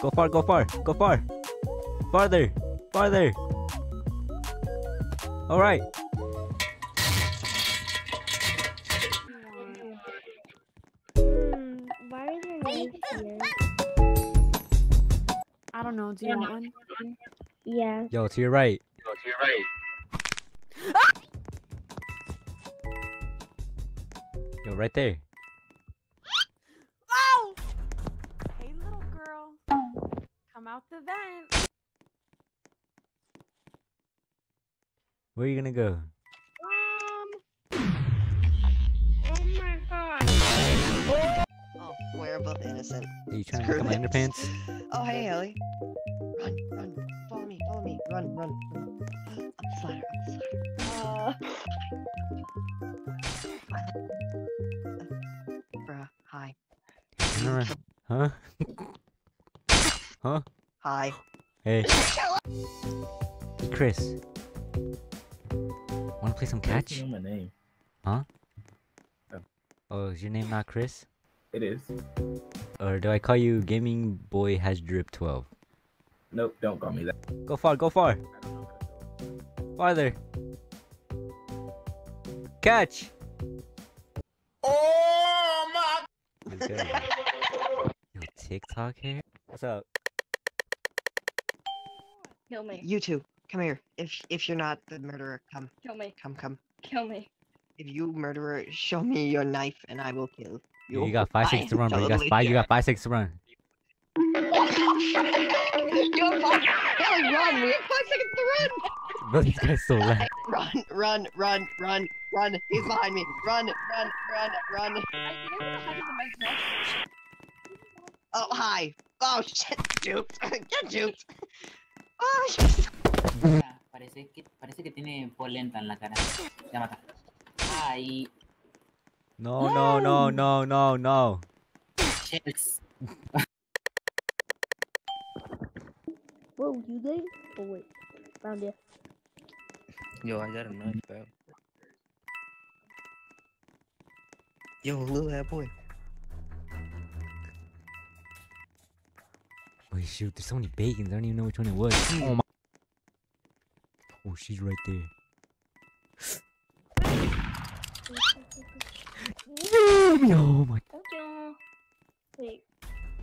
Go far, go far, go far. Farther, farther. All right. Hmm, why is your name here? I don't know. Do you want one? Yeah. Yo, to your right. Yo, to your right. Ah! Yo, right there. Come out the vent. Where are you gonna go? Um. Oh my god. Oh, we're both innocent. Are you trying to Screw look at my it. underpants? Oh, hey, Ellie. Run, run, follow me, follow me, run, run. run. Up the ladder, up the ladder. Bruh, hi. Turn. Huh? Huh? Hi. Hey. Hey, Chris. Wanna play some catch? You know my name. Huh? Oh. oh, is your name not Chris? It is. Or do I call you Gaming Boy Has Drip 12? Nope, don't call me that. Go far, go far. Farther. Catch! Oh my! Good. Yo, TikTok hair? What's up? Kill me. You two, come here. If if you're not the murderer, come, Kill me. come, come. Kill me. If you murderer, show me your knife and I will kill Yo, you. you got five I seconds to run, bro. You got five. You got five seconds to run. You're fucking Ellie, run! We have five seconds to run! Bro, this guy's so loud. Run, run, run, run, run! He's behind me! Run, run, run, run! I think I'm behind the men's nest. Oh, hi! Oh, shit! Duped! Get duped! Parece que, parece que tiene polenta en la cara. Ya mata. Ay, No, no, no, no, no, no. Whoa, you there? Oh wait, found you. Yo, I got a knife, bro. Yo, little that boy. Wait, shoot. There's so many bacons. I don't even know which one it was. Oh, oh my. Oh, she's right there. Oh my. Wait.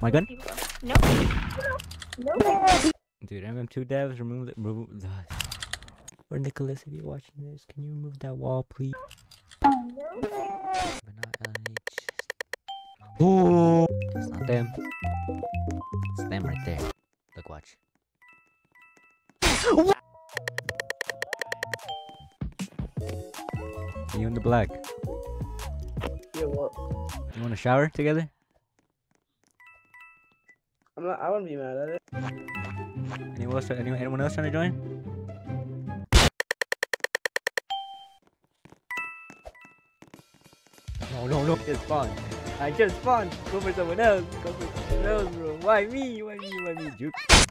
My gun? people- No. No. No. Dude, MM2 devs, remove it. Remove the. Or Nicholas, if you're watching this, can you remove that wall, please? But not LNH. Oh, it's not them. It's them right there. Look, watch. you in the black. Yeah, what? You want to shower together? I'm not. I wouldn't be mad at it. Anyone else? Anyone, anyone else trying to join? No, no, no. It's spawn. I just spawned. Go for someone else. Go for someone else, bro. Why me? Why me? Why me? Juke.